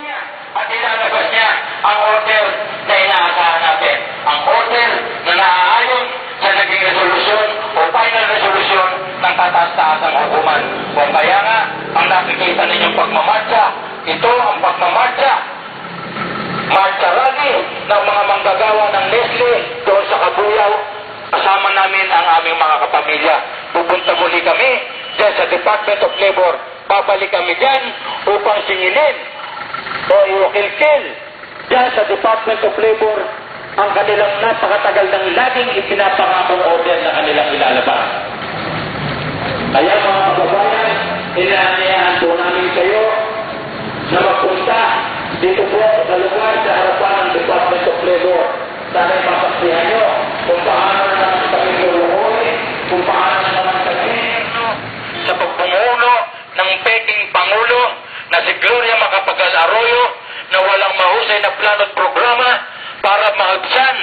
niya at ilalabas niya ang order na inaasahan natin. Ang order na naaayon sa naging resolusyon o final resolusyon ng kataas-taasang hukuman. Kung kaya nga, ang nakikita ninyong pagmamarcha, ito ang pagmamarcha marcha rally ng mga manggagawa ng Nestle doon sa Kabuyaw. Kasama namin ang aming mga kapamilya. Pupunta muli kami dyan sa Department of Labor. Babalik kami dyan upang singilin o iwakilkil dyan sa Department of Labor ang kanilang napakatagal ng laging ipinapangakong order na kanilang ilalabas. Kaya mga kababayan, inaanyayahan po namin kayo na magpunta dito po sa lugar sa harapan ng Department of Labor. Sana mapaksihan nyo kung paano naman kami luluhoy, kung paano naman kami sa pagpumulo ng peking Pangulo na si Gloria Macapagal Arroyo na walang mahusay na plano at programa para mahagsan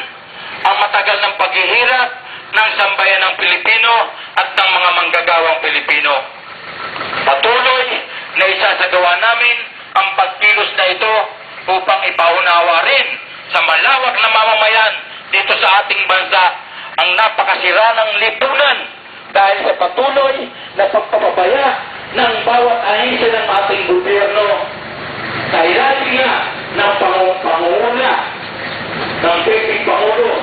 ang matagal ng paghihirap ng sambayan ng Pilipino at ng mga manggagawang Pilipino. Patuloy na isasagawa namin ang pagkilos na ito upang ipaunawa rin sa malawak na mamamayan dito sa ating bansa ang napakasira ng lipunan dahil sa patuloy na pagpapabaya ng bawat ahensya ng ating gobyerno sa ilalim nga ng pangunguna ng Pipig Pangulo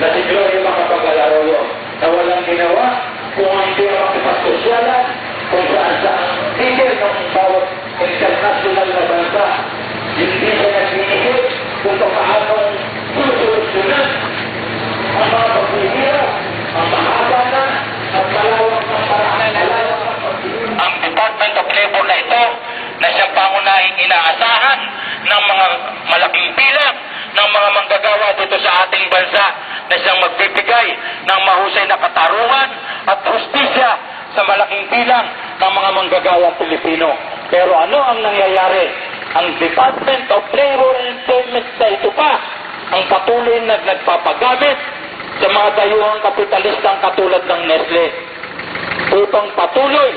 na si Gloria Macapagal Arroyo na walang ginawa kung hindi ang makipagkosyalan kung saan saan leader ng bawat international ating bansa na siyang magbibigay ng mahusay na katarungan at hustisya sa malaking bilang ng mga manggagawang Pilipino. Pero ano ang nangyayari? Ang Department of Labor and Employment na ito pa ang patuloy na nagpapagamit sa mga dayuhang kapitalistang katulad ng Nestle upang patuloy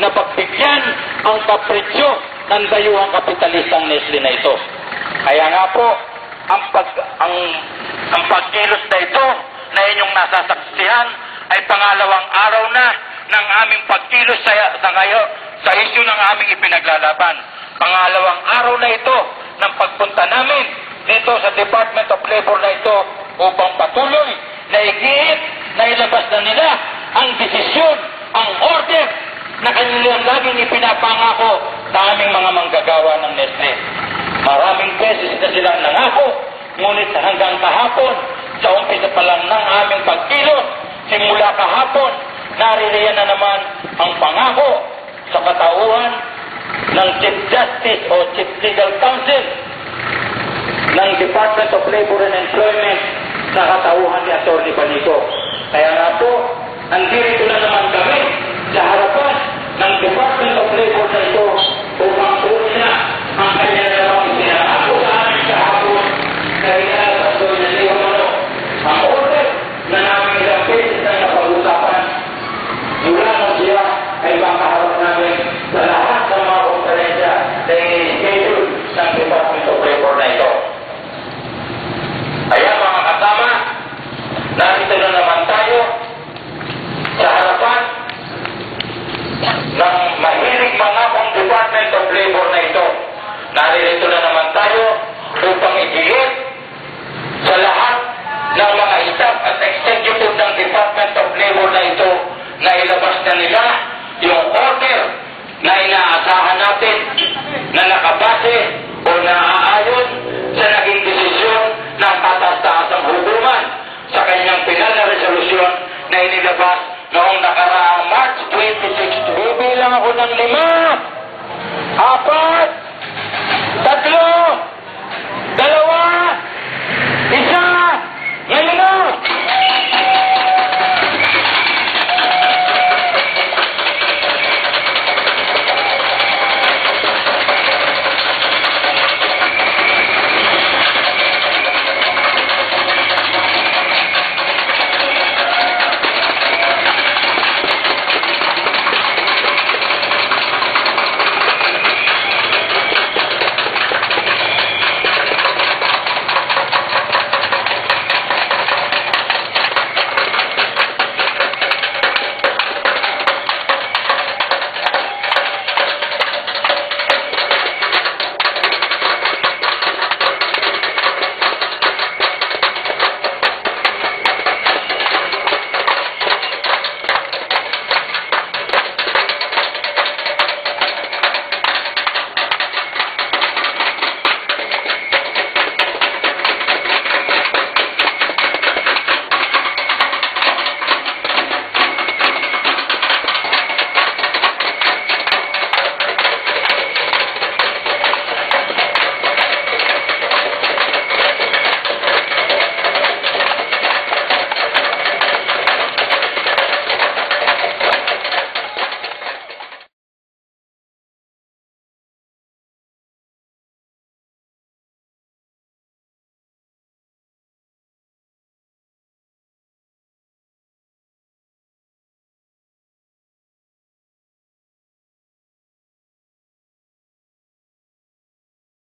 na pagbigyan ang kapritsyo ng dayuhang kapitalistang Nestle na ito. Kaya nga po, ang, pag, ang, ang pagkilos na ito na inyong nasasaksihan ay pangalawang araw na ng aming pagkilos sa, sa ngayon sa isyu ng aming ipinaglalaban. Pangalawang araw na ito ng pagpunta namin dito sa Department of Labor na ito upang patuloy na igiit na ilabas na nila ang desisyon, ang order na kanilang laging ipinapangako sa aming mga manggagawa ng Nestle. Maraming beses na silang nangako, ngunit hanggang kahapon, sa umpisa pa lang ng aming pagkilos, simula kahapon, naririyan na naman ang pangako sa katauhan ng Chief Justice o Chief Legal Counsel ng Department of Labor and Employment sa katauhan ni Atty. Banico. Kaya nga po, andito na naman kami sa harapan ng Department of Labor siya ay na nakabase